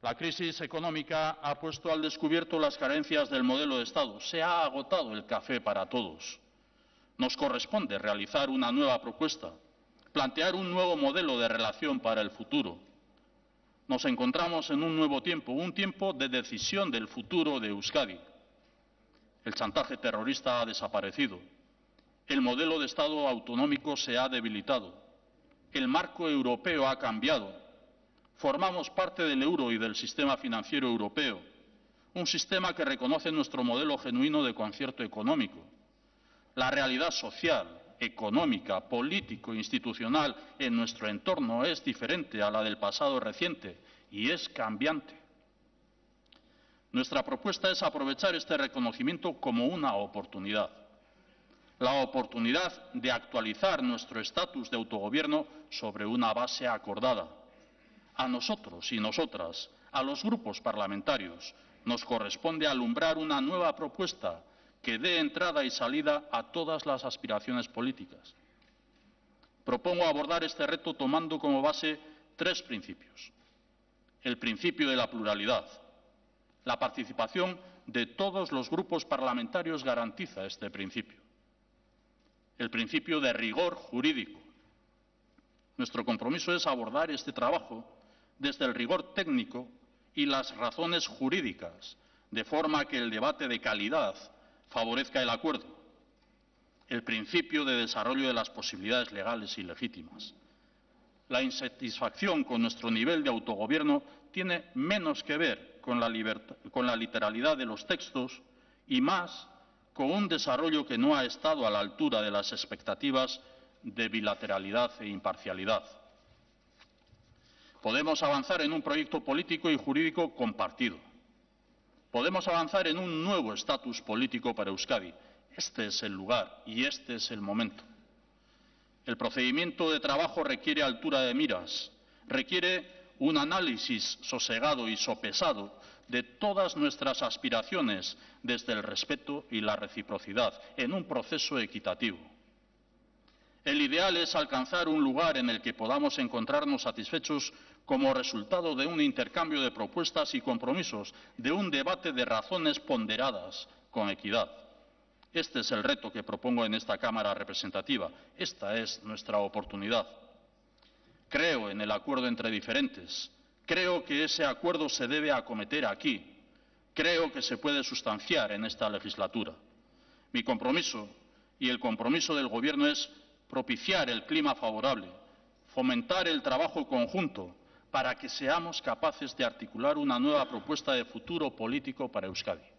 La crisis económica ha puesto al descubierto las carencias del modelo de Estado. Se ha agotado el café para todos. Nos corresponde realizar una nueva propuesta, plantear un nuevo modelo de relación para el futuro. Nos encontramos en un nuevo tiempo, un tiempo de decisión del futuro de Euskadi. El chantaje terrorista ha desaparecido. El modelo de Estado autonómico se ha debilitado. El marco europeo ha cambiado. Formamos parte del euro y del sistema financiero europeo, un sistema que reconoce nuestro modelo genuino de concierto económico la realidad social, económica, político, institucional en nuestro entorno es diferente a la del pasado reciente y es cambiante. Nuestra propuesta es aprovechar este reconocimiento como una oportunidad. La oportunidad de actualizar nuestro estatus de autogobierno sobre una base acordada. A nosotros y nosotras, a los grupos parlamentarios, nos corresponde alumbrar una nueva propuesta que dé entrada y salida a todas las aspiraciones políticas. Propongo abordar este reto tomando como base tres principios. El principio de la pluralidad. La participación de todos los grupos parlamentarios garantiza este principio. El principio de rigor jurídico. Nuestro compromiso es abordar este trabajo desde el rigor técnico y las razones jurídicas, de forma que el debate de calidad favorezca el acuerdo, el principio de desarrollo de las posibilidades legales y legítimas. La insatisfacción con nuestro nivel de autogobierno tiene menos que ver con la, literalidad de los textos y más con un desarrollo que no ha estado a la altura de las expectativas de bilateralidad e imparcialidad. Podemos avanzar en un proyecto político y jurídico compartido Podemos avanzar en un nuevo estatus político para Euskadi. Este es el lugar y este es el momento. El procedimiento de trabajo requiere altura de miras, requiere un análisis sosegado y sopesado de todas nuestras aspiraciones desde el respeto y la reciprocidad en un proceso equitativo. El ideal es alcanzar un lugar en el que podamos encontrarnos satisfechos como resultado de un intercambio de propuestas y compromisos, de un debate de razones ponderadas con equidad. Este es el reto que propongo en esta Cámara representativa. Esta es nuestra oportunidad. Creo en el acuerdo entre diferentes. Creo que ese acuerdo se debe acometer aquí. Creo que se puede sustanciar en esta legislatura. Mi compromiso y el compromiso del Gobierno es propiciar el clima favorable, fomentar el trabajo conjunto para que seamos capaces de articular una nueva propuesta de futuro político para Euskadi.